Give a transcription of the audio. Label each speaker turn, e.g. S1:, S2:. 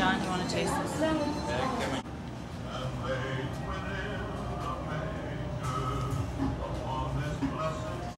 S1: John, you want to taste this?